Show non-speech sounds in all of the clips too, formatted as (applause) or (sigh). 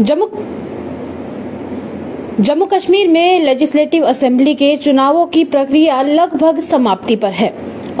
जम्मू जम्मू कश्मीर में legislative assembly के चुनावों की प्रक्रिया लगभग समाप्ति पर है।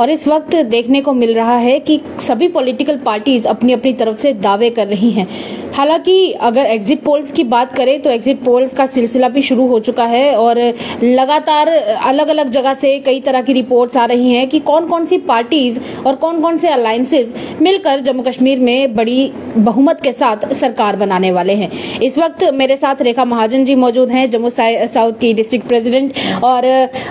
और इस वक्त देखने को मिल रहा है कि सभी पॉलिटिकल पार्टीज़ अपनी अपनी तरफ़ से दावे कर रही हैं। हालाँकि अगर एग्जिट पोल्स की बात करें तो एग्जिट पोल्स का सिलसिला भी शुरू हो चुका है और लगातार अलग अलग जगह से कई तरह की रिपोर्ट्स आ रही हैं कि कौन कौन सी पार्टीज़ और कौन कौन से अलायंसेज मिलकर जम्मू कश्मीर में बड़ी बहुमत के साथ सरकार बनाने वाले हैं। इस वक्त मेरे साथ रेखा महाजन जी मौजूद हैं, जम्मू साउथ की डिस्ट्रिक्ट प्रेसिडेंट और,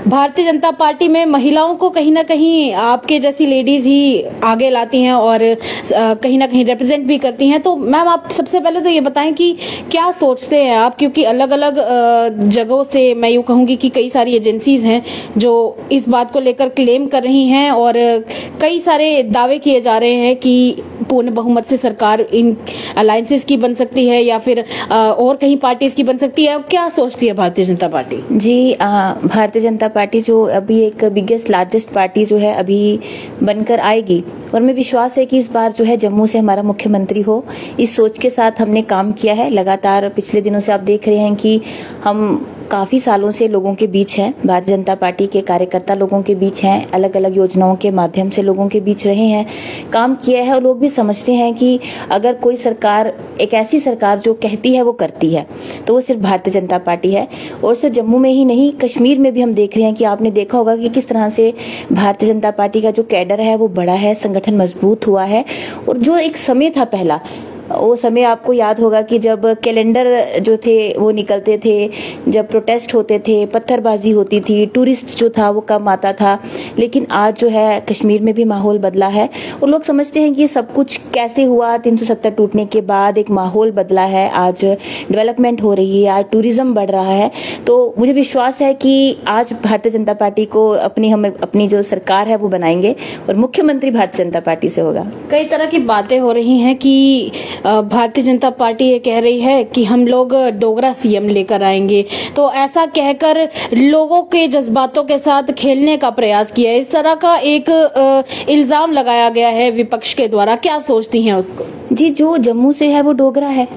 भारतीय जनता पार्टी में महिलाओं को कहीं ना कहीं आपके जैसी लेडीज़ ही आगे लाती हैं और कहीं ना कहीं रिप्रेजेंट भी करती हैं। तो मैम आप सबसे पहले तो ये बताएँ कि क्या सोचते हैं आप? क्योंकि अलग अलग जगहों से मैं यूँ कहूँगी कि कई सारी एजेंसीज हैं जो इस बात को लेकर क्लेम कर रही हैं और कई सारे दावे किए जा रहे हैं कि पूर्ण बहुमत से सरकार इन अलायंसेस की बन सकती है या फिर और कहीं पार्टीज़ की बन सकती है? क्या सोचती है भारतीय जनता पार्टी? जी भारतीय जनता पार्टी जो अभी एक बिगेस्ट लार्जेस्ट पार्टी जो है, अभी बनकर आएगी। और मैं विश्वास है कि इस बार जो है, जम्मू से हमारा मुख्यमंत्री हो। इस सोच के साथ हमने काम किया है। लगातार पिछले दिनों से आप देख रहे हैं कि हम काफ़ी सालों से लोगों के बीच है। भारतीय जनता पार्टी के कार्यकर्ता लोगों के बीच हैं। अलग अलग योजनाओं के माध्यम से लोगों के बीच रहे हैं। काम किया है और लोग भी समझते हैं कि अगर कोई सरकार, एक ऐसी सरकार जो कहती है, वो करती है। तो वो सिर्फ़ भारतीय जनता पार्टी है। और सिर्फ़ जम्मू में ही नहीं, कश्मीर में भी हम देख रहे हैं कि आपने देखा होगा कि किस तरह से भारतीय जनता पार्टी का जो कैडर है, वो बड़ा है, संगठन मज़बूत हुआ है। और जो एक समय था पहला वो समय आपको याद होगा कि जब कैलेंडर जो थे, वो निकलते थे, जब प्रोटेस्ट होते थे, पत्थरबाजी होती थी, टूरिस्ट जो था वो कम आता था। लेकिन आज जो है, कश्मीर में भी माहौल बदला है और लोग समझते हैं कि सब कुछ कैसे हुआ 370 टूटने के बाद एक माहौल बदला है। आज डेवलपमेंट हो रही है, आज टूरिज़्म बढ़ रहा है। तो मुझे विश्वास है कि आज भारतीय जनता पार्टी को अपनी, हम अपनी जो सरकार है, वो बनाएँगे और मुख्यमंत्री भारतीय जनता पार्टी से होगा। कई तरह की बातें हो रही हैं कि भारतीय जनता पार्टी ये कह रही है कि हम लोग डोगरा सीएम लेकर आएँगे। तो ऐसा कहकर लोगों के जज्बातों के साथ खेलने का प्रयास किया। इस तरह का एक इल्ज़ाम लगाया गया है विपक्ष के द्वारा। क्या सोचती हैं उसको? जी जो जम्मू से है वो डोगरा है।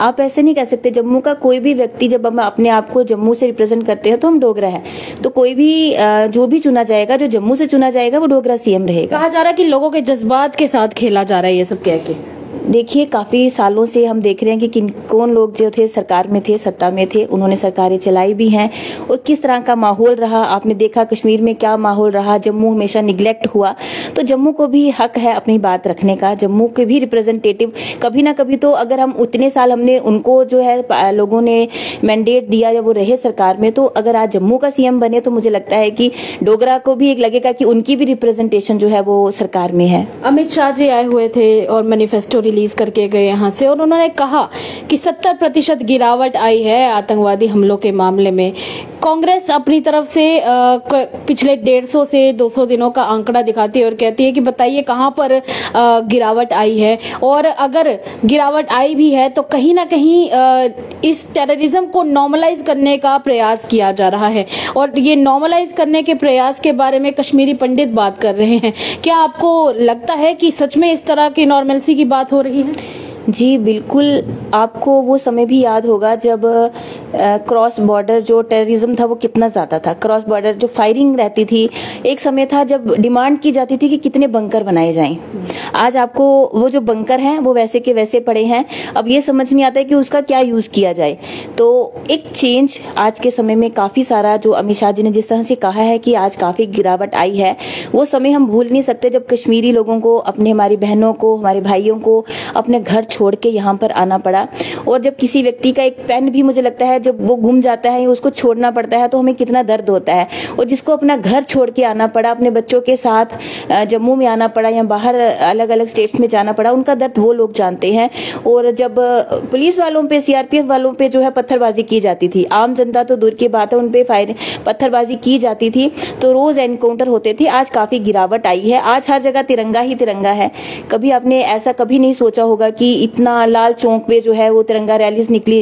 आप ऐसे नहीं कह सकते जम्मू का कोई भी व्यक्ति जब हम अपने आप को जम्मू से रिप्रेजेंट करते हैं तो हम डोगरा है। तो कोई भी जो भी चुना जाएगा जो जम्मू से चुना जाएगा वो डोगरा सीएम रहेगा। कहा जा रहा है कि लोगों के जज्बात के साथ खेला जा रहा है ये सब कह के। देखिए, काफ़ी सालों से हम देख रहे हैं कि किन, कौन लोग जो थे, सरकार में थे, सत्ता में थे, उन्होंने सरकारें चलाई भी हैं। और किस तरह का माहौल रहा, आपने देखा, कश्मीर में क्या माहौल रहा, जम्मू हमेशा निगलेक्ट हुआ। तो जम्मू को भी हक है अपनी बात रखने का, जम्मू के भी रिप्रेजेंटेटिव कभी ना कभी तो अगर हम उतने साल हमने उनको जो है लोगों ने मैंडेट दिया या वो रहे सरकार में तो अगर आज जम्मू का सीएम बने तो मुझे लगता है कि डोगरा को भी एक लगेगा कि उनकी भी रिप्रेजेंटेशन जो है, वो सरकार में है। अमित शाह जी आए हुए थे और मैनिफेस्टो रिलीज़ रिलीज़ करके गए यहाँ से और उन्होंने कहा कि 70 प्रतिशत गिरावट आई है आतंकवादी हमलों के मामले में। कांग्रेस अपनी तरफ़ से पिछले डेढ़ सौ से 200 दिनों का आंकड़ा दिखाती है और कहती है कि बताइए कहाँ पर गिरावट आई है। और अगर गिरावट आई भी है तो कहीं ना कहीं इस टेररिज्म को नॉर्मलाइज करने का प्रयास किया जा रहा है। और ये नॉर्मलाइज करने के प्रयास के बारे में कश्मीरी पंडित बात कर रहे हैं। क्या आपको लगता है कि सच में इस तरह की नॉर्मलसी की बात हो रही है। जी, बिल्कुल। आपको वो समय भी याद होगा जब क्रॉस बॉर्डर जो टेररिज्म था वो कितना ज़्यादा था। क्रॉस बॉर्डर जो फायरिंग रहती थी, एक समय था जब डिमांड की जाती थी कि कितने बंकर बनाए जाएँ। आज आपको वो जो बंकर हैं, वो वैसे के वैसे पड़े हैं। अब ये समझ नहीं आता है कि उसका क्या यूज़ किया जाए। तो एक चेंज आज के समय में काफ़ी सारा जो अमित शाह जी ने जिस तरह से कहा है कि आज काफ़ी गिरावट आई है, वो समय हम भूल नहीं सकते जब कश्मीरी लोगों को, अपने हमारी बहनों को, हमारे भाइयों को, अपने घर छोड़ के यहाँ पर आना पड़ा। और जब किसी व्यक्ति का एक पेन भी मुझे लगता है, जब वो गुम जाता है, उसको छोड़ना पड़ता है तो हमें कितना दर्द होता है। और जिसको अपना घर छोड़ के आना पड़ा, अपने बच्चों के साथ जम्मू में आना पड़ा या बाहर अलग अलग स्टेट्स में जाना पड़ा, उनका दर्द वो लोग जानते हैं। और जब पुलिस वालों पे, सीआरपीएफ वालों पे जो है पत्थरबाजी की जाती थी, आम जनता तो दूर की बात है, उन पे फायर, पत्थरबाजी की जाती थी तो रोज एनकाउंटर होते थे। आज काफ़ी गिरावट आई है। आज हर जगह तिरंगा ही तिरंगा है। कभी आपने ऐसा कभी नहीं सोचा होगा कि इतना लाल चौक पे जो है वो तिरंगा रैली निकली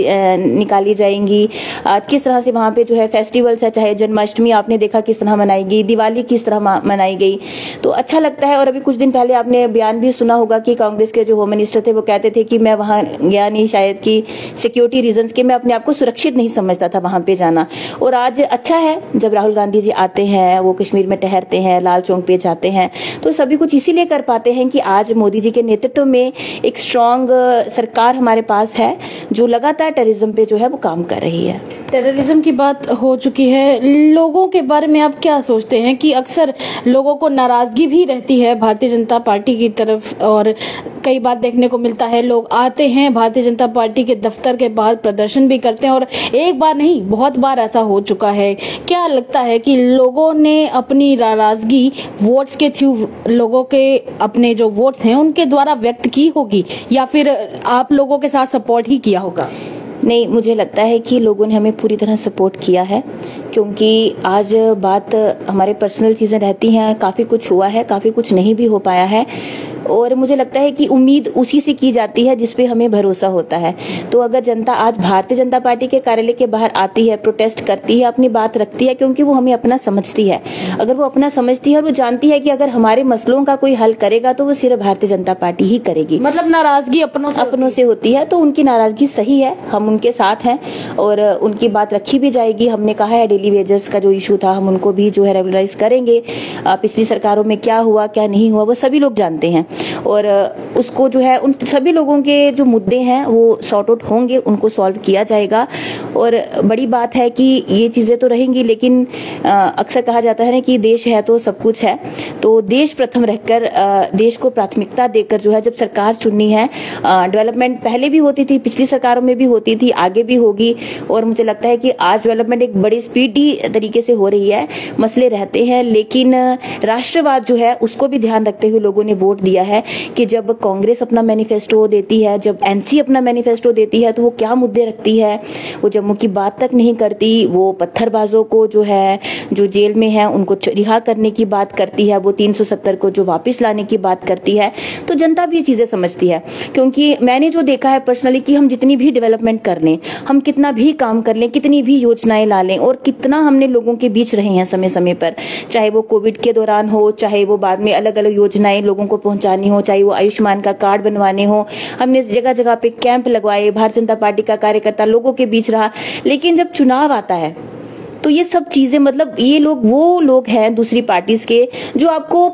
निकाली जाएँगी। किस तरह से वहाँ पे जो है फेस्टिवल्स है, चाहे जन्माष्टमी आपने देखा किस तरह मनाई गई दिवाली किस तरह मनाई गई। तो अच्छा लगता है और अभी कुछ दिन पहले आपने बयान भी सुना होगा कि कांग्रेस के जो होम मिनिस्टर थे वो कहते थे कि मैं वहाँ गया नहीं, शायद कि सिक्योरिटी रीजन के मैं अपने आप को सुरक्षित नहीं समझता था वहाँ पे जाना। और आज अच्छा है, जब राहुल गांधी जी आते हैं, वो कश्मीर में ठहरते हैं, लाल चौक पे जाते हैं तो सभी कुछ इसीलिए कर पाते हैं कि आज मोदी जी के नेतृत्व में एक स्ट्रांग सरकार हमारे पास है, जो लगातार टेररिज्म पे जो है वो काम कर रही है। टेररिज्म की बात हो चुकी है। लोगों के बारे में आप क्या सोचते हैं कि अक्सर लोगों को नाराज़गी भी रहती है भारतीय जनता पार्टी की तरफ़ और कई बार देखने को मिलता है, लोग आते हैं भारतीय जनता पार्टी के दफ्तर के बाद प्रदर्शन भी करते हैं और एक बार नहीं, बहुत बार ऐसा हो चुका है। क्या लगता है कि लोगों ने अपनी नाराज़गी वोट्स के थ्रू लोगों के, अपने जो वोट्स हैं, उनके द्वारा व्यक्त की होगी या फिर आप लोगों के साथ सपोर्ट ही किया होगा? नहीं, मुझे लगता है कि लोगों ने हमें पूरी तरह सपोर्ट किया है। क्योंकि आज बात हमारे पर्सनल चीज़ें रहती हैं काफ़ी कुछ हुआ है काफ़ी कुछ नहीं भी हो पाया है। और मुझे लगता है कि उम्मीद उसी से की जाती है जिसपे हमें भरोसा होता है। तो अगर जनता आज भारतीय जनता पार्टी के कार्यालय के बाहर आती है प्रोटेस्ट करती है अपनी बात रखती है क्योंकि वो हमें अपना समझती है। अगर वो अपना समझती है और वो जानती है कि अगर हमारे मसलों का कोई हल करेगा तो वो सिर्फ़ भारतीय जनता पार्टी ही करेगी। मतलब नाराज़गी अपनों से अपनों से होती है तो उनकी नाराज़गी सही है हम उनके साथ हैं और उनकी बात रखी भी जाएगी हमने कहा है डेली वेजेस का जो इशू था, हम उनको भी जो है रेगुलराइज करेंगे। पिछली सरकारों में क्या हुआ, क्या नहीं हुआ, वो सभी लोग जानते हैं। और उसको जो है, उन सभी लोगों के जो मुद्दे हैं, वो सॉर्ट आउट होंगे, उनको सॉल्व किया जाएगा। और, बड़ी बात है कि ये चीज़ें तो रहेंगी, लेकिन अक्सर कहा जाता है ना कि देश है तो सब कुछ है। तो देश प्रथम रहकर देश को प्राथमिकता देकर जो है, जब सरकार चुननी है डेवलपमेंट पहले भी होती थी, पिछली सरकारों में भी होती थी, आगे भी होगी। और मुझे लगता है कि आज डेवलपमेंट एक बड़ी स्पीडी तरीके से हो रही है, मसले रहते हैं, लेकिन राष्ट्रवाद जो है, उसको भी ध्यान रखते हुए लोगों ने वोट दिया है कि जब कांग्रेस अपना मैनिफेस्टो देती है, जब एनसी अपना मैनिफेस्टो देती है तो वो क्या मुद्दे रखती है? वो जम्मू की बात तक नहीं करती, वो पत्थरबाजों को जो है, जो जेल में है, उनको रिहा करने की बात करती है, वो 370 को जो वापस लाने की बात करती है तो जनता भी ये चीज़ें समझती है। क्योंकि मैंने जो देखा है पर्सनली कि हम जितनी भी डेवलपमेंट कर लें, हम कितना भी काम कर लें, कितनी भी योजनाएँ ला लें और कितना हमने लोगों के बीच रहे हैं समय समय पर, चाहे वो कोविड के दौरान हो, चाहे वो बाद में अलग अलग योजनाएँ लोगों को पहुंचानी हो, चाहे वो आयुष्मान का कार्ड बनवाने हो, हमने जगह जगह पे कैंप लगवाए, भारतीय जनता पार्टी का कार्यकर्ता लोगों के बीच रहा। लेकिन जब चुनाव आता है तो ये सब चीज़ें मतलब ये लोग वो लोग हैं दूसरी पार्टीज़ के जो आपको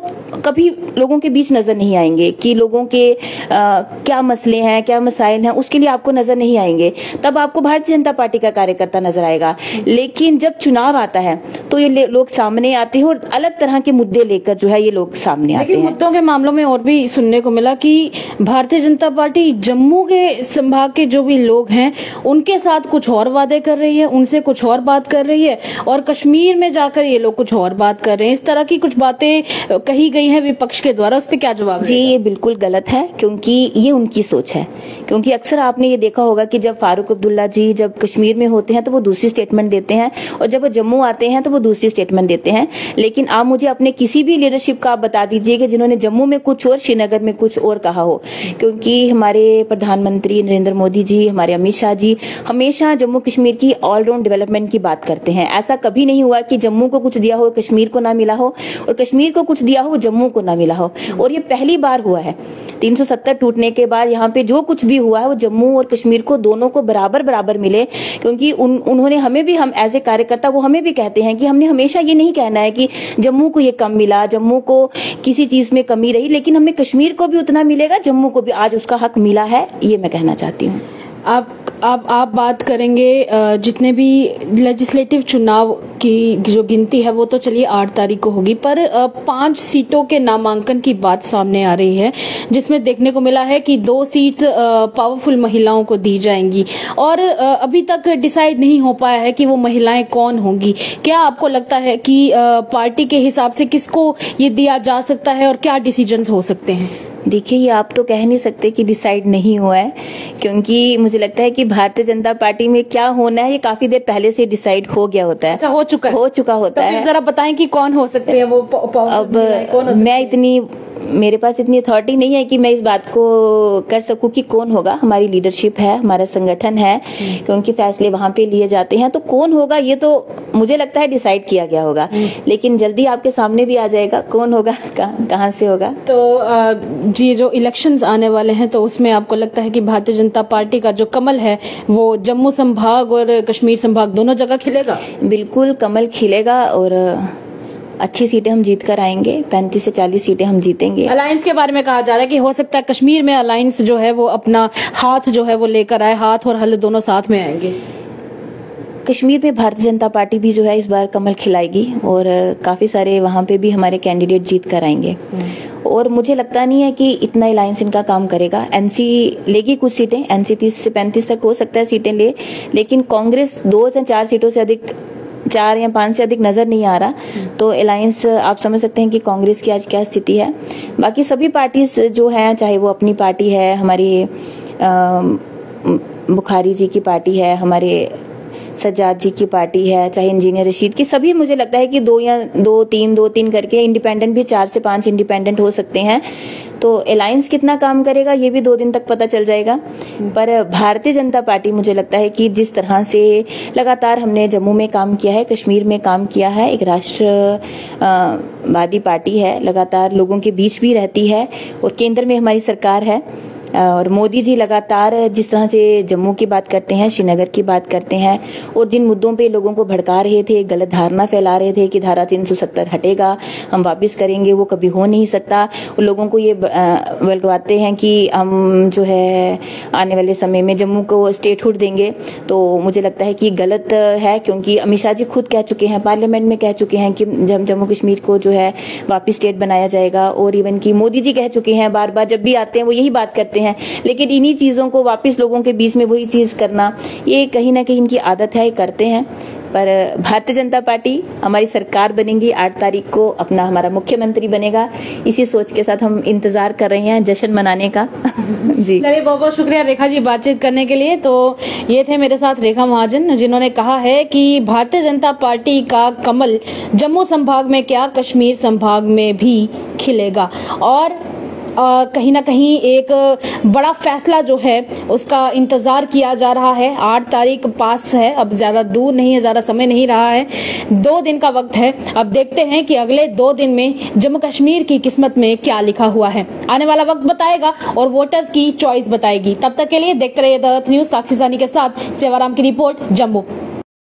कभी लोगों के बीच नज़र नहीं आएँगे कि लोगों के आ, क्या मसले हैं क्या मसाइल हैं उसके लिए आपको नज़र नहीं आएँगे। तब आपको भारतीय जनता पार्टी का कार्यकर्ता नज़र आएगा। लेकिन जब चुनाव आता है तो ये लोग सामने आते हैं और अलग तरह के मुद्दे लेकर जो है ये लोग सामने आते हैं। मुद्दों के मामलों में और भी सुनने को मिला कि भारतीय जनता पार्टी जम्मू के संभाग के जो भी लोग हैं उनके साथ कुछ और वादे कर रही है उनसे कुछ और बात कर रही है। और कश्मीर में जाकर ये लोग कुछ और बात कर रहे हैं। इस तरह की कुछ बातें कही गई है विपक्ष के द्वारा उस पर क्या जवाब जी ये बिल्कुल गलत है क्योंकि ये उनकी सोच है। क्योंकि अक्सर आपने ये देखा होगा कि जब फारूक अब्दुल्ला जी जब कश्मीर में होते हैं तो वो दूसरी स्टेटमेंट देते हैं और जब वो जम्मू आते हैं तो वो दूसरी स्टेटमेंट देते हैं। लेकिन आप मुझे अपने किसी भी लीडरशिप का आप बता दीजिए कि जिन्होंने जम्मू में कुछ और श्रीनगर में कुछ और कहा हो। क्योंकि हमारे प्रधानमंत्री नरेंद्र मोदी जी हमारे अमित शाह जी हमेशा जम्मू कश्मीर की ऑलराउंड डेवलपमेंट की बात करते हैं। ऐसा कभी नहीं हुआ कि जम्मू को कुछ दिया हो, कश्मीर को ना मिला हो। और कश्मीर को कुछ दिया हो, जम्मू को ना मिला हो। और ये पहली बार हुआ है। 370 टूटने के बाद यहाँ पे जो कुछ भी हुआ है, वो जम्मू और कश्मीर को दोनों को बराबर बराबर मिले। क्योंकि उन, उन्होंने हमें भी, हम एज ए कार्यकर्ता, वो हमें भी कहते हैं कि हमने हमेशा ये नहीं कहना है कि जम्मू को ये कम मिला, जम्मू को किसी चीज़ में कमी रही। लेकिन हमें कश्मीर को भी उतना मिलेगा, जम्मू को भी आज उसका हक मिला है, ये मैं कहना चाहती हूँ। आप अब आप बात करेंगे जितने भी लेजिस्लेटिव चुनाव की जो गिनती है, वो तो चलिए आठ तारीख को होगी, पर पाँच सीटों के नामांकन की बात सामने आ रही है, जिसमें देखने को मिला है कि दो सीट्स पावरफुल महिलाओं को दी जाएँगी। और अभी तक डिसाइड नहीं हो पाया है कि वो महिलाएँ कौन होंगी। क्या आपको लगता है कि पार्टी के हिसाब से किसको ये दिया जा सकता है और क्या डिसीज़न हो सकते हैं? देखिए ये आप तो कह नहीं सकते कि डिसाइड नहीं हुआ है क्योंकि मुझे लगता है कि भारतीय जनता पार्टी में क्या होना है ये काफ़ी देर पहले से डिसाइड हो गया होता है। अच्छा हो चुका हो। चुका होता तो है। जरा बताएँ कि कौन हो सकते हैं वो अब मैं इतनी मेरे पास इतनी अथॉरिटी नहीं है कि मैं इस बात को कर सकूँ कि कौन होगा। हमारी लीडरशिप है हमारा संगठन है क्योंकि फैसले वहाँ पे लिए जाते हैं। तो कौन होगा ये तो मुझे लगता है डिसाइड किया गया होगा। लेकिन जल्दी आपके सामने भी आ जाएगा। कौन होगा? कहाँ से होगा? तो जी जो इलेक्शंस आने वाले हैं तो उसमें आपको लगता है कि भारतीय जनता पार्टी का जो कमल है वो जम्मू संभाग और कश्मीर संभाग दोनों जगह खिलेगा? बिल्कुल कमल खिलेगा और अच्छी सीटें हम जीत कर आएँगे। पैंतीस से चालीस सीटें हम जीतेंगे। अलायंस के बारे में कहा जा रहा है कि हो सकता है कश्मीर में अलायंस जो है वो अपना हाथ जो है वो लेकर आए। हाथ और हल दोनों साथ में आएँगे। कश्मीर में भारतीय जनता पार्टी भी जो है इस बार कमल खिलाएगी और काफ़ी सारे वहाँ पे भी हमारे कैंडिडेट जीत कर आएँगे। और मुझे लगता नहीं है कि इतना अलायंस इनका काम करेगा। एनसी लेगी कुछ सीटें एनसी तीस से पैंतीस तक हो सकता है सीटें ले, लेकिन कांग्रेस दो या चार सीटों से अधिक, चार या पाँच से अधिक नज़र नहीं आ रहा। तो अलायंस आप समझ सकते हैं कि कांग्रेस की आज क्या स्थिति है। बाकी सभी पार्टी जो है, चाहे वो अपनी पार्टी है, हमारी बुखारी जी की पार्टी है, हमारे सज्जाद जी की पार्टी है, चाहे इंजीनियर रशीद की, सभी मुझे लगता है कि दो या दो तीन दो तीन करके इंडिपेंडेंट भी चार से पाँच इंडिपेंडेंट हो सकते हैं। तो अलायंस कितना काम करेगा, ये भी दो दिन तक पता चल जाएगा। पर भारतीय जनता पार्टी मुझे लगता है कि जिस तरह से लगातार हमने जम्मू में काम किया है, कश्मीर में काम किया है, एक राष्ट्रवादी पार्टी है, लगातार लोगों के बीच भी रहती है और केंद्र में हमारी सरकार है। और मोदी जी लगातार जिस तरह से जम्मू की बात करते हैं, श्रीनगर की बात करते हैं, और जिन मुद्दों पे लोगों को भड़का रहे थे गलत धारणा फैला रहे थे कि धारा 370 हटेगा, हम वापस करेंगे, वो कभी हो नहीं सकता। और लोगों को ये बलगवाते हैं कि हम जो है, आने वाले समय में जम्मू को स्टेटहुड देंगे। तो मुझे लगता है कि गलत है, क्योंकि अमित शाह जी खुद कह चुके हैं, पार्लियामेंट में कह चुके हैं कि जम्मू कश्मीर को जो है, वापिस स्टेट बनाया जाएगा। और इवन की मोदी जी कह चुके हैं बार बार जब भी आते हैं, वो यही बात करते हैं हैं। लेकिन इन्हीं चीज़ों को वापस लोगों के बीच में वही चीज़ करना, ये कहीं ना कहीं इनकी आदत है, ये करते हैं। पर भारतीय जनता पार्टी हमारी सरकार बनेगी, आठ तारीख को अपना हमारा मुख्यमंत्री बनेगा। इसी सोच के साथ हम इंतज़ार कर रहे हैं जश्न मनाने का। (laughs) जी। चलिए बहुत बहुत शुक्रिया रेखा जी बातचीत करने के लिए। तो ये थे मेरे साथ रेखा महाजन, जिन्होंने कहा है कि भारतीय जनता पार्टी का कमल जम्मू संभाग में क्या, कश्मीर संभाग में भी खिलेगा। और कहीं ना कहीं एक बड़ा फैसला जो है, उसका इंतज़ार किया जा रहा है। आठ तारीख पास है, अब ज़्यादा दूर नहीं है, ज़्यादा समय नहीं रहा है। दो दिन का वक्त है। अब देखते हैं कि अगले दो दिन में जम्मू कश्मीर की किस्मत में क्या लिखा हुआ है। आने वाला वक्त बताएगा और वोटर्स की चॉइस बताएगी। तब तक के लिए देखते रहिए द न्यूज़ साक्षी सानी के साथ, सेवाराम की रिपोर्ट, जम्मू।